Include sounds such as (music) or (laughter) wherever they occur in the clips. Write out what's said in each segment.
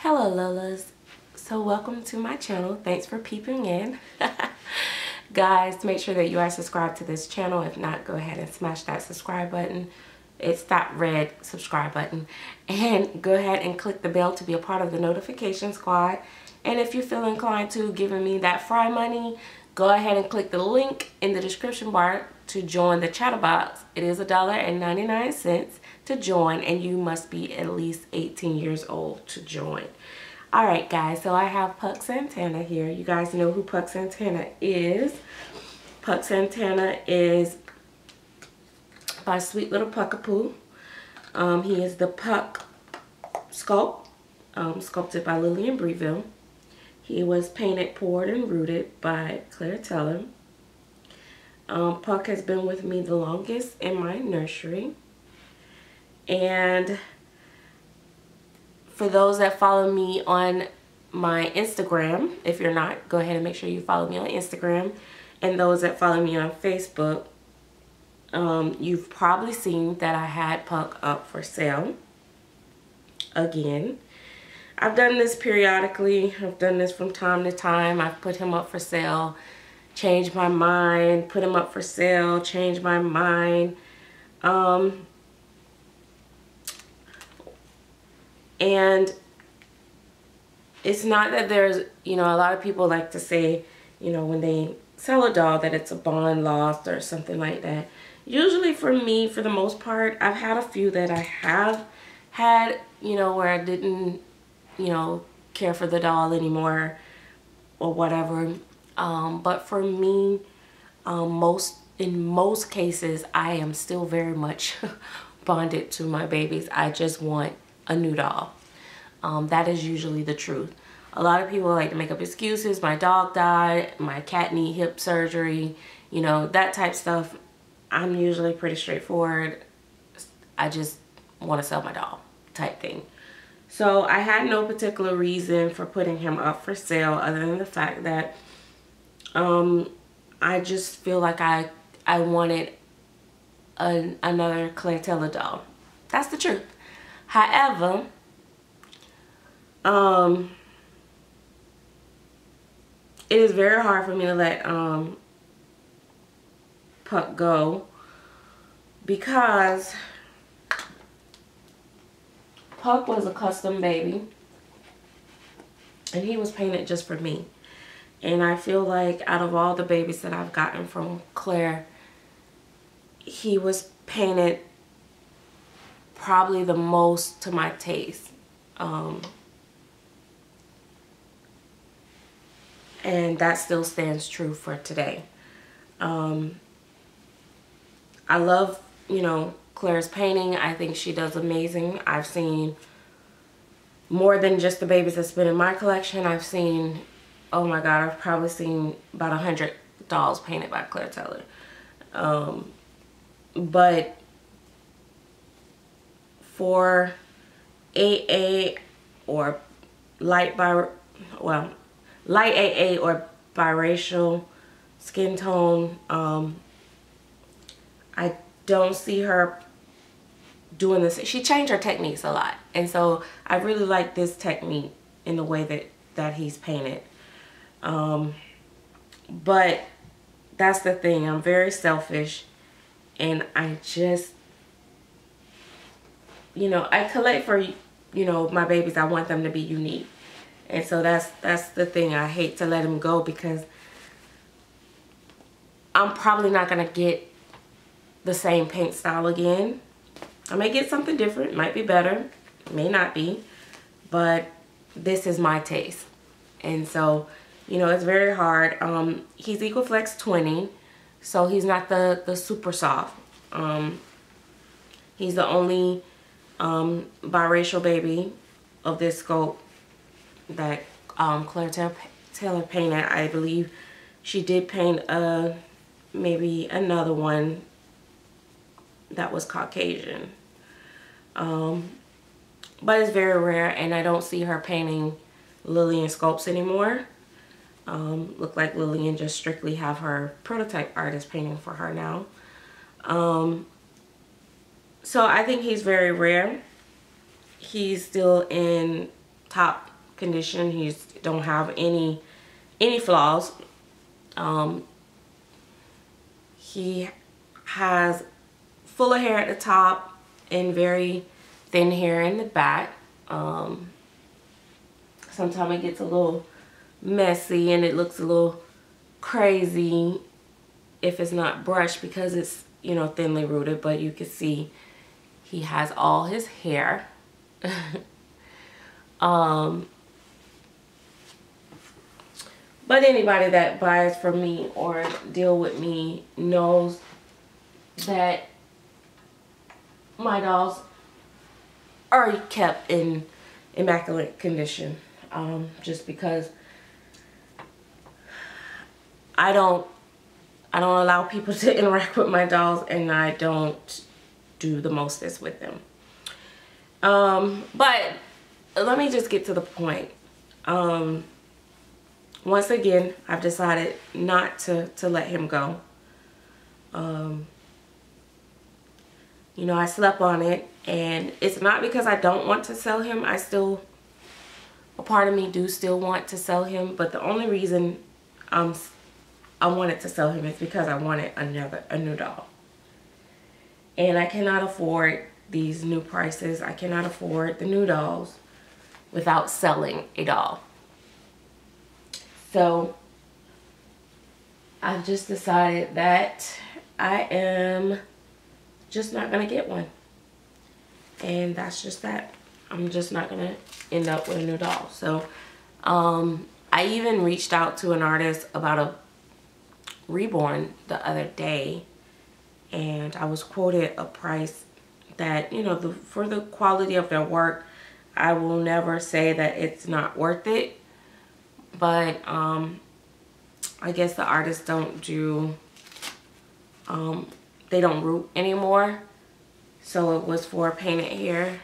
Hello Lolas. So welcome to my channel. Thanks for peeping in. (laughs) Guys, make sure that you are subscribed to this channel. If not, go ahead and smash that subscribe button. It's that red subscribe button. And go ahead and click the bell to be a part of the notification squad. And if you feel inclined to giving me that fry money, go ahead and click the link in the description bar to join the chatterbox. It is $1.99 to join and you must be at least 18 years old to join. Alright guys, so I have Puck Santana here. You guys know who Puck Santana is. Puck Santana is by Sweet Little Puckapoo. Um, he is the Puck sculpt, um, sculpted by Lillian Breville. He was painted, poured, and rooted by Claire Teller. Um, Puck has been with me the longest in my nursery. And for those that follow me on my Instagram, if you're not, go ahead and make sure you follow me on Instagram. And those that follow me on Facebook, um, you've probably seen that I had Puck up for sale again. I've done this periodically. I've done this from time to time. I've put him up for sale, changed my mind, put him up for sale, changed my mind. Um, and it's not that there's, you know, a lot of people like to say, you know, when they sell a doll that it's a bond lost or something like that. Usually for me, for the most part, I've had a few that I have had, you know, where I didn't you know, care for the doll anymore or whatever. Um, but for me, um, most in most cases, I am still very much (laughs) bonded to my babies. I just want a new doll. Um, that is usually the truth. A lot of people like to make up excuses. My dog died. My cat need hip surgery. You know, that type stuff. I'm usually pretty straightforward. I just want to sell my doll type thing. So I had no particular reason for putting him up for sale other than the fact that um, I just feel like I I wanted an, another Claire doll. That's the truth. However, um, it is very hard for me to let um, Puck go because Puck was a custom baby. And he was painted just for me. And I feel like out of all the babies that I've gotten from Claire, he was painted probably the most to my taste. Um, and that still stands true for today. Um, I love, you know, Claire's painting. I think she does amazing. I've seen more than just the babies that's been in my collection. I've seen, oh my God, I've probably seen about a hundred dolls painted by Claire Teller. Um, but for AA or light bi well light AA or biracial skin tone um, I don't see her doing this. She changed her techniques a lot. And so I really like this technique in the way that, that he's painted. Um, but that's the thing. I'm very selfish. And I just, you know, I collect for, you know, my babies. I want them to be unique. And so that's that's the thing. I hate to let them go because I'm probably not going to get the same paint style again I may get something different. Might be better. May not be. But this is my taste. And so, you know, it's very hard. Um, he's Ecoflex 20. So he's not the, the super soft. Um, he's the only um, biracial baby of this sculpt that um, Claire Taylor painted. I believe she did paint a, uh, maybe another one that was Caucasian. Um, but it's very rare and I don't see her painting Lillian sculpts anymore. Um, look like Lillian just strictly have her prototype artist painting for her now. Um, so I think he's very rare. He's still in top condition. He's don't have any any flaws. Um, he has fuller hair at the top and very thin hair in the back. Um, sometimes it gets a little messy and it looks a little crazy if it's not brushed because it's you know thinly rooted but you can see he has all his hair. (laughs) Um but anybody that buys from me or deal with me knows that my dolls are kept in immaculate condition um, just because I don't I don't allow people (laughs) to interact with my dolls and I don't do the most mostest with them. Um, but let me just get to the point. Um, once again, I've decided not to, to let him go. Um, you know, I slept on it and it's not because I don't want to sell him. I still, a part of me do still want to sell him, but the only reason I'm I wanted to sell him is because I wanted another a new doll. And I cannot afford these new prices. I cannot afford the new dolls without selling a doll. So I've just decided that I am just not going to get one. And that's just that. I'm just not going to end up with a new doll. So um, I even reached out to an artist about a reborn the other day and I was quoted a price that you know the for the quality of their work I will never say that it's not worth it. But um I guess the artists don't do um they don't root anymore. So it was for painted hair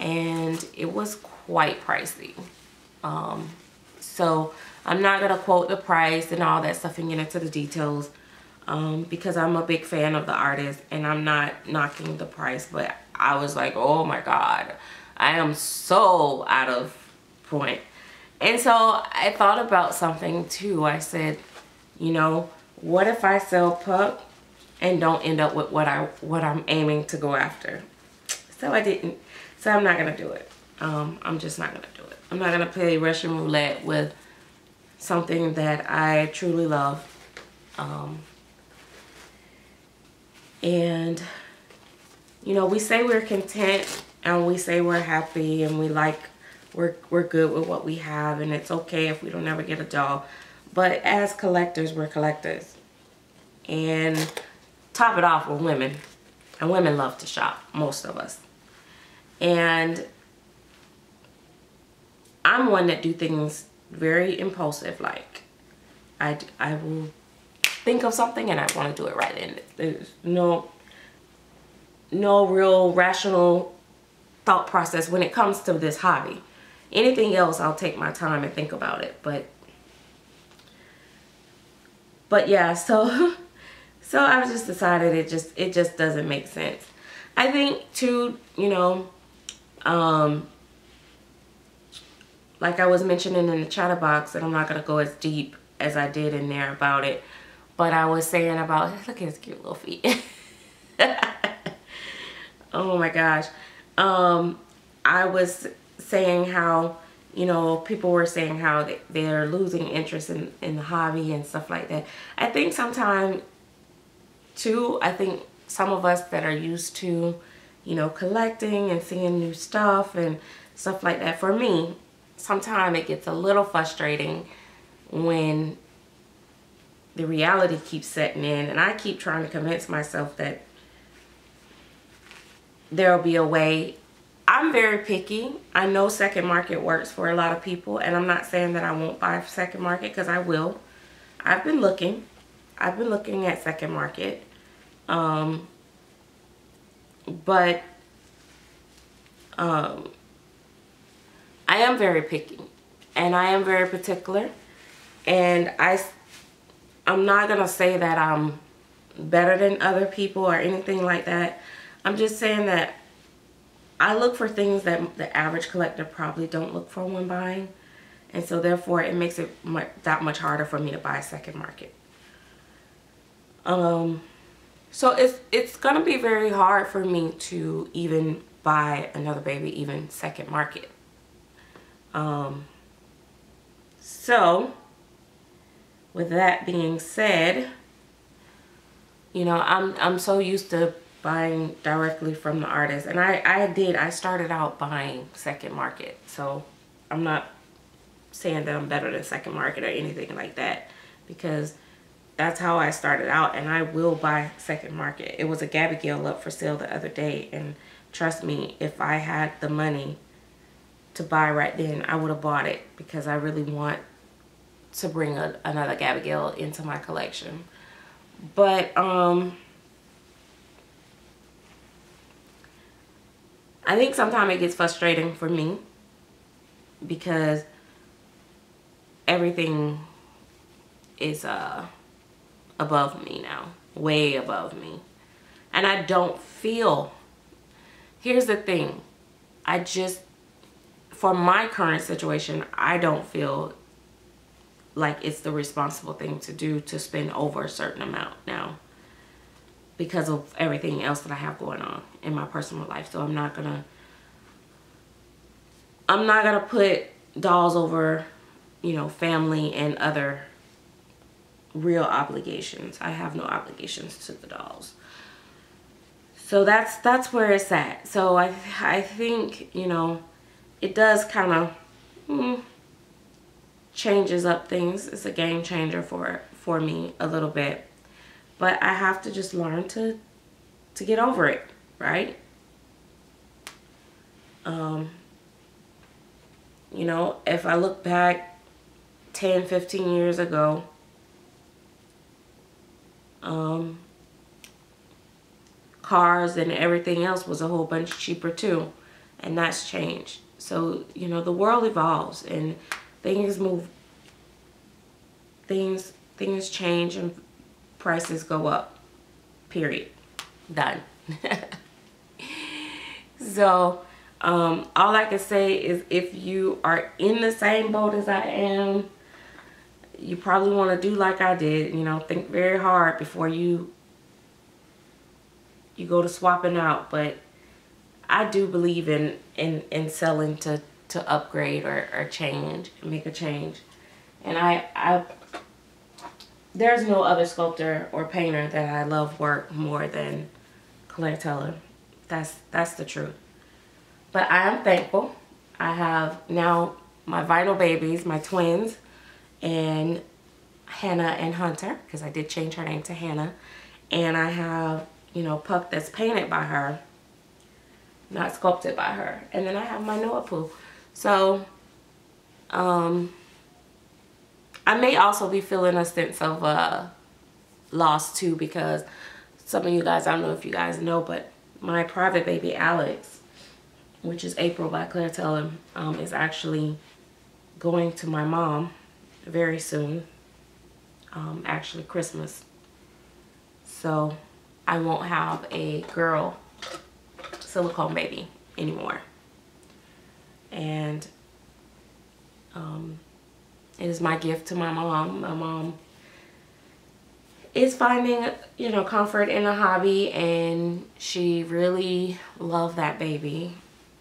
and it was quite pricey. Um so I'm not going to quote the price and all that stuff and get into the details um, because I'm a big fan of the artist and I'm not knocking the price. But I was like, oh my God, I am so out of point. And so I thought about something too. I said, you know, what if I sell Pup and don't end up with what I what I'm aiming to go after? So I didn't. So I'm not gonna do it. Um, I'm just not gonna do it. I'm not gonna play Russian roulette with something that I truly love. Um, and, you know, we say we're content and we say we're happy and we like, we're, we're good with what we have and it's okay if we don't ever get a doll. But as collectors, we're collectors. And top it off, we're women. And women love to shop, most of us. And I'm one that do things very impulsive like I, I will think of something and I want to do it right and there's no no real rational thought process when it comes to this hobby. Anything else I'll take my time and think about it but but yeah so (laughs) so I've just decided it just it just doesn't make sense. I think too you know um like I was mentioning in the chatter box, and I'm not going to go as deep as I did in there about it, but I was saying about, look at his cute little feet. (laughs) oh my gosh. Um, I was saying how, you know, people were saying how they're losing interest in, in the hobby and stuff like that. I think sometimes, too, I think some of us that are used to, you know, collecting and seeing new stuff and stuff like that, for me, sometimes it gets a little frustrating when the reality keeps setting in and I keep trying to convince myself that there'll be a way. I'm very picky. I know second market works for a lot of people and I'm not saying that I won't buy second market because I will. I've been looking. I've been looking at second market. Um, but um, I am very picky and I am very particular and I I'm not gonna say that I'm better than other people or anything like that I'm just saying that I look for things that the average collector probably don't look for when buying. And so therefore it makes it much, that much harder for me to buy second market. Um, so it's, it's going to be very hard for me to even buy another baby, even second market. Um, so with that being said, you know, I'm, I'm so used to buying directly from the artist. And I, I did, I started out buying second market. So I'm not saying that I'm better than second market or anything like that because that's how I started out and I will buy second market. It was a Gabby Gale up for sale the other day and trust me, if I had the money to buy right then, I would have bought it because I really want to bring a, another Gabby Gale into my collection. But, um, I think sometimes it gets frustrating for me because everything is uh, above me now, way above me. And I don't feel, here's the thing, I just, for my current situation, I don't feel like it's the responsible thing to do to spend over a certain amount now because of everything else that I have going on in my personal life. So I'm not gonna, I'm not gonna put dolls over, you know, family and other real obligations. I have no obligations to the dolls. So that's that's where it's at. So I I think you know it does kind of mm, changes up things. It's a game changer for for me a little bit. But I have to just learn to to get over it, right? Um, you know, if I look back 10, 15 years ago, um, cars and everything else was a whole bunch cheaper too. And that's changed. So, you know, the world evolves and things move, things, things change and prices go up. Period. Done. (laughs) so, um, all I can say is if you are in the same boat as I am, you probably want to do like I did. You know, think very hard before you you go to swapping out. But I do believe in in in selling to to upgrade or, or change, make a change. And I I there's no other sculptor or painter that I love work more than Claire Teller. That's that's the truth. But I am thankful. I have now my vinyl babies, my twins, and Hannah and Hunter, because I did change her name to Hannah. And I have, you know, Puck that's painted by her, not sculpted by her. And then I have my Noah Poo. So, um, I may also be feeling a sense of uh, loss too because some of you guys, I don't know if you guys know, but my private baby Alex, which is April by Claire Teller, um, is actually going to my mom very soon. Um, actually Christmas. So I won't have a girl silicone baby anymore. And um, it is my gift to my mom. My mom is finding, you know, comfort in a hobby and she really loved that baby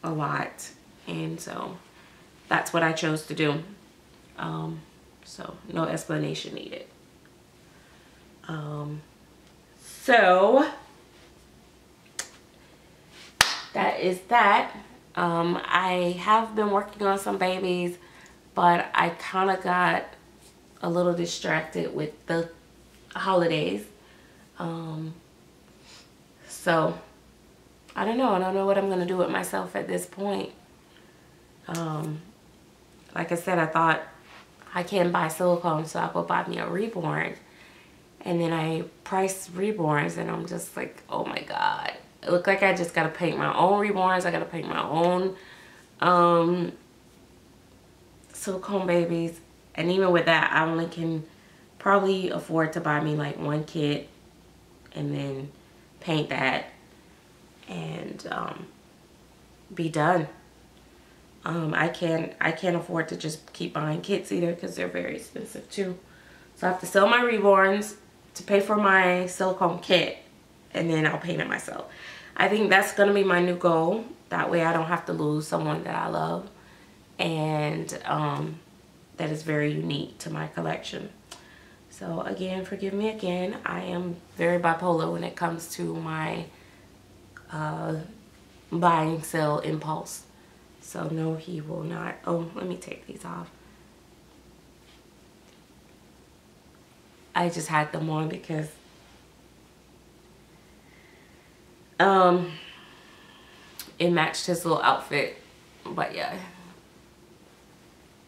a lot. And so that's what I chose to do. Um, so no explanation needed. Um, so that is that. Um, I have been working on some babies but I kind of got a little distracted with the holidays. Um, so, I don't know. I don't know what I'm going to do with myself at this point. Um, like I said, I thought I can buy silicone, so I'll go buy me a reborn. And then I priced reborns, and I'm just like, oh my god. It looked like I just got to paint my own reborns. I got to paint my own um, silicone babies. And even with that, I only can probably afford to buy me like one kit and then paint that. And um, be done. Um, I can't I can't afford to just keep buying kits either because they're very expensive too. So I have to sell my reborns to pay for my silicone kit and then I'll paint it myself. I think that's going to be my new goal. That way I don't have to lose someone that I love and um, that is very unique to my collection. So again, forgive me again. I am very bipolar when it comes to my uh, buying, sell, impulse. So no, he will not. Oh, let me take these off. I just had them on because um, it matched his little outfit. But yeah.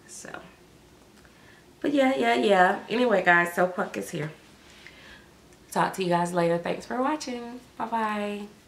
So. But yeah, yeah, yeah. Anyway, guys, so Puck is here. Talk to you guys later. Thanks for watching. Bye-bye.